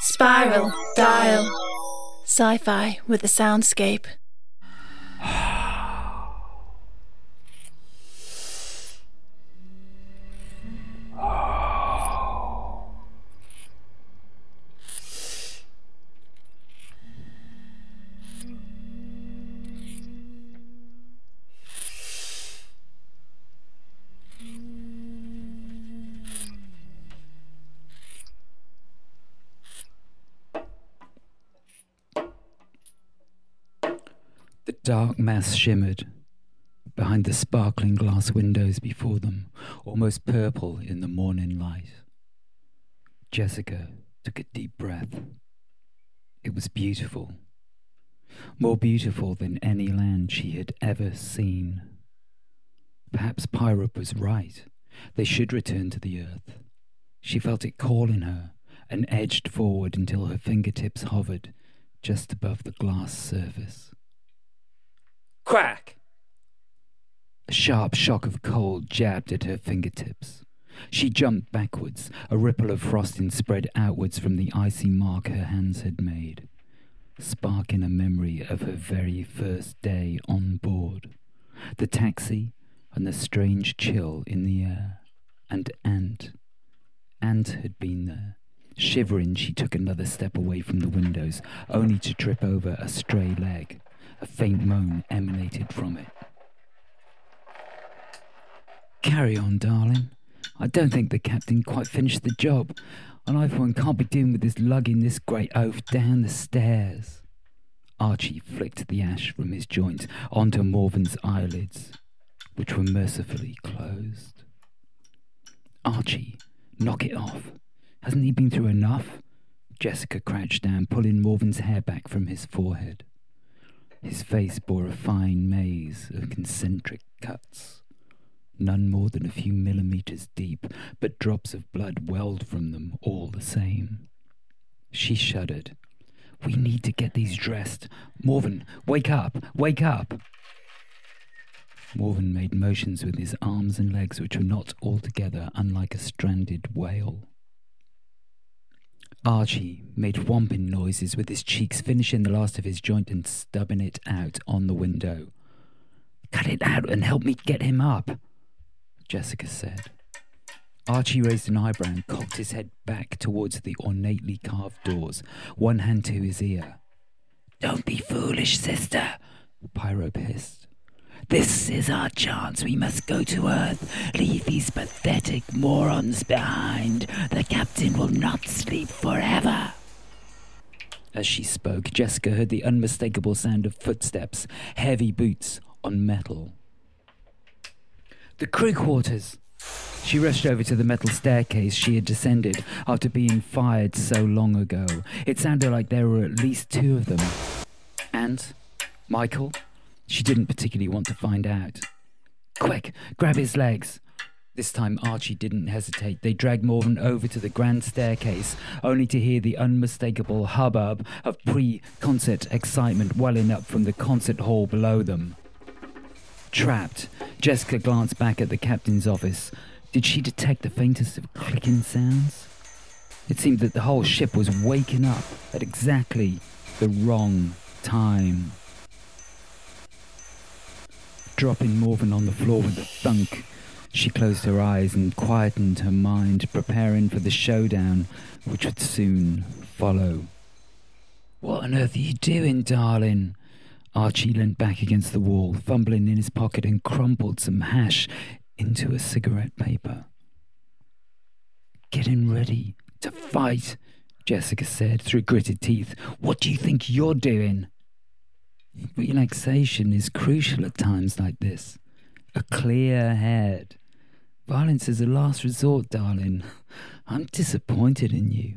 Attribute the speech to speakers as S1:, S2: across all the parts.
S1: Spiral, dial. Sci fi with a soundscape.
S2: The dark mass shimmered behind the sparkling glass windows before them, almost purple in the morning light. Jessica took a deep breath. It was beautiful, more beautiful than any land she had ever seen. Perhaps Pyrup was right. They should return to the earth. She felt it calling her and edged forward until her fingertips hovered just above the glass surface. Crack! A sharp shock of cold jabbed at her fingertips. She jumped backwards. A ripple of frosting spread outwards from the icy mark her hands had made, sparking a memory of her very first day on board. The taxi and the strange chill in the air. And Ant. Ant had been there. Shivering, she took another step away from the windows, only to trip over a stray leg. A faint moan emanated from it. Carry on, darling. I don't think the captain quite finished the job, and I for one can't be doing with this lugging this great oaf down the stairs. Archie flicked the ash from his joint onto Morven's eyelids, which were mercifully closed. Archie, knock it off. Hasn't he been through enough? Jessica crouched down, pulling Morven's hair back from his forehead. His face bore a fine maze of concentric cuts, none more than a few millimeters deep, but drops of blood welled from them all the same. She shuddered. We need to get these dressed. Morven, wake up! Wake up! Morven made motions with his arms and legs which were not altogether unlike a stranded whale. Archie made whomping noises with his cheeks, finishing the last of his joint and stubbing it out on the window. Cut it out and help me get him up, Jessica said. Archie raised an eyebrow and cocked his head back towards the ornately carved doors, one hand to his ear. Don't be foolish, sister, Pyro hissed. This is our chance. We must go to Earth. Leave these pathetic morons behind. The captain will not sleep forever. As she spoke, Jessica heard the unmistakable sound of footsteps, heavy boots on metal. The crew quarters! She rushed over to the metal staircase she had descended after being fired so long ago. It sounded like there were at least two of them. And Michael? She didn't particularly want to find out. Quick, grab his legs. This time Archie didn't hesitate. They dragged Morven over to the grand staircase, only to hear the unmistakable hubbub of pre concert excitement welling up from the concert hall below them. Trapped, Jessica glanced back at the captain's office. Did she detect the faintest of clicking sounds? It seemed that the whole ship was waking up at exactly the wrong time. Dropping Morven on the floor with a thunk, she closed her eyes and quietened her mind, preparing for the showdown which would soon follow. What on earth are you doing, darling? Archie leant back against the wall, fumbling in his pocket, and crumpled some hash into a cigarette paper. Getting ready to fight, Jessica said through gritted teeth. What do you think you're doing? Relaxation is crucial at times like this. A clear head. Violence is a last resort, darling. I'm disappointed in you.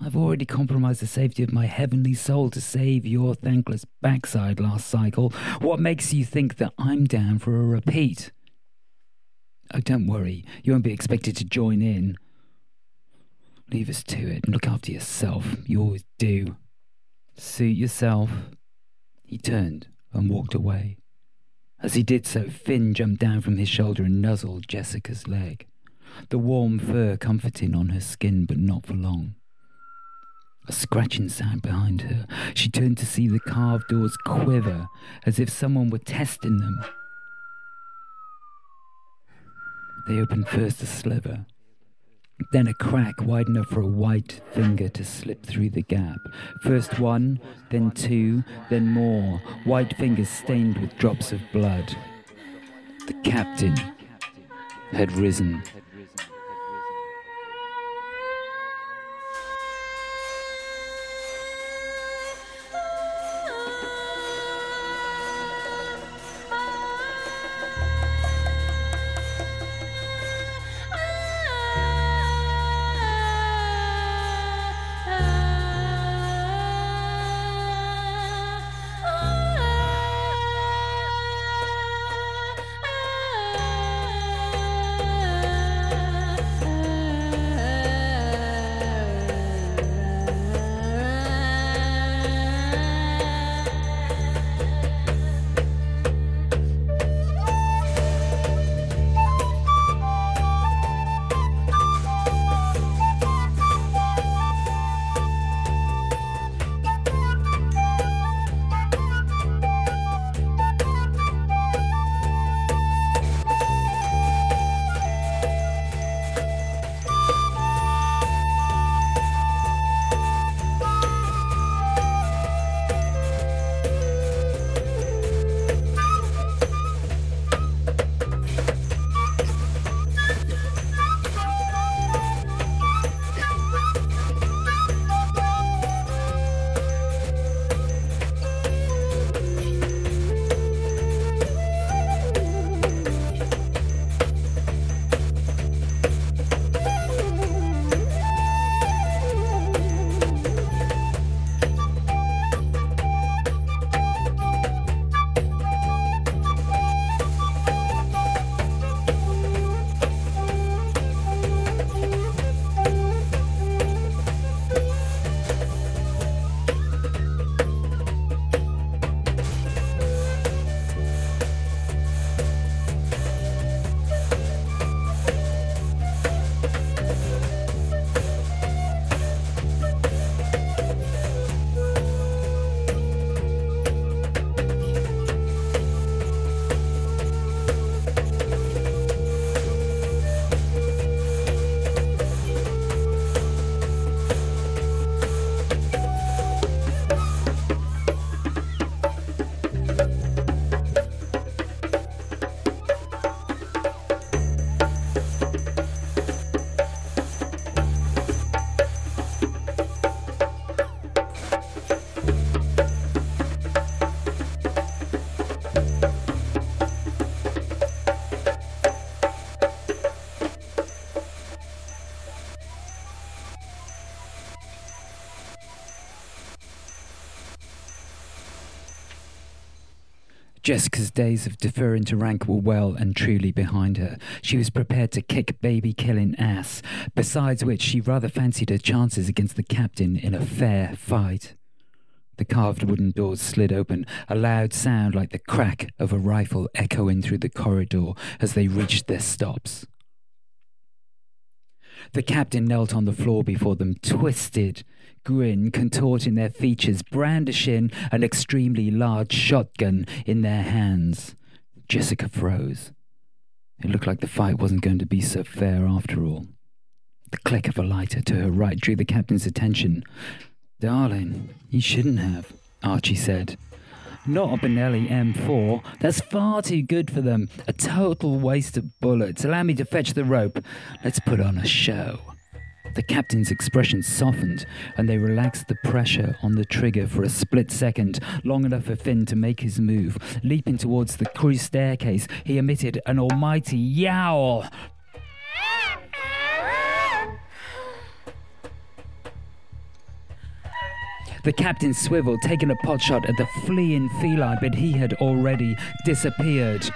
S2: I've already compromised the safety of my heavenly soul to save your thankless backside last cycle. What makes you think that I'm down for a repeat? Oh, don't worry. You won't be expected to join in. Leave us to it and look after yourself. You always do. Suit yourself. He turned and walked away. As he did so, Finn jumped down from his shoulder and nuzzled Jessica's leg, the warm fur comforting on her skin, but not for long. A scratching sound behind her. She turned to see the carved doors quiver as if someone were testing them. They opened first a sliver, then a crack wide enough for a white finger to slip through the gap. First one, then two, then more, white fingers stained with drops of blood. The captain had risen. Jessica's days of deferring to rank were well and truly behind her. She was prepared to kick baby killing ass, besides which she rather fancied her chances against the captain in a fair fight. The carved wooden doors slid open, a loud sound like the crack of a rifle echoing through the corridor as they reached their stops. The captain knelt on the floor before them, twisted, grin contorting their features, brandishing an extremely large shotgun in their hands. Jessica froze. It looked like the fight wasn't going to be so fair after all. The click of a lighter to her right drew the captain's attention. Darling, you shouldn't have, Archie said. Not a Benelli M4. That's far too good for them. A total waste of bullets. Allow me to fetch the rope. Let's put on a show. The captain's expression softened, and they relaxed the pressure on the trigger for a split second, long enough for Finn to make his move. Leaping towards the crew staircase, he emitted an almighty yowl. The captain swiveled, taking a potshot at the fleeing feline, but he had already disappeared.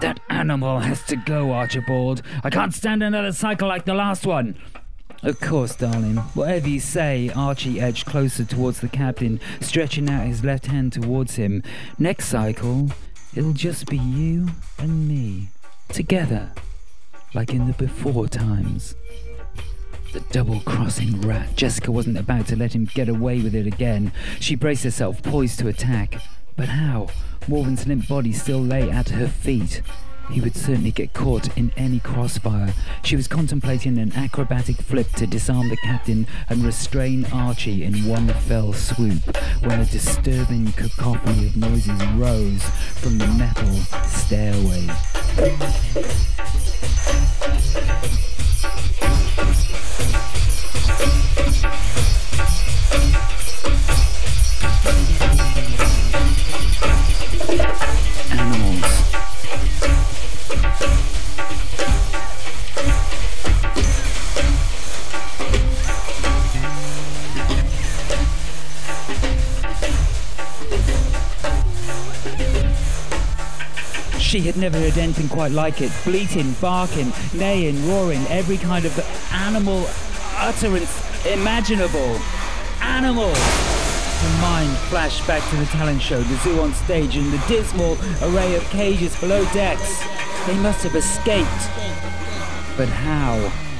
S2: That animal has to go, Archibald. I can't stand another cycle like the last one. Of course, darling. Whatever you say, Archie edged closer towards the captain, stretching out his left hand towards him. Next cycle, it'll just be you and me. Together. Like in the before times. The double crossing rat. Jessica wasn't about to let him get away with it again. She braced herself, poised to attack. But how? Morven's limp body still lay at her feet. He would certainly get caught in any crossfire. She was contemplating an acrobatic flip to disarm the captain and restrain Archie in one fell swoop when a disturbing cacophony of noises rose from the metal stairway. Anything quite like it. Bleating, barking, neighing, roaring, every kind of animal utterance imaginable. Animal! Her mind flashed back to the talent show, the zoo on stage, and the dismal array of cages below decks. They must have escaped. But how?